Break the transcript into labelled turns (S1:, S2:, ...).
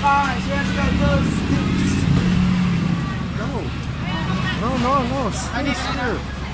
S1: guys. Here's those sticks.
S2: No. No, no, no. Stay here.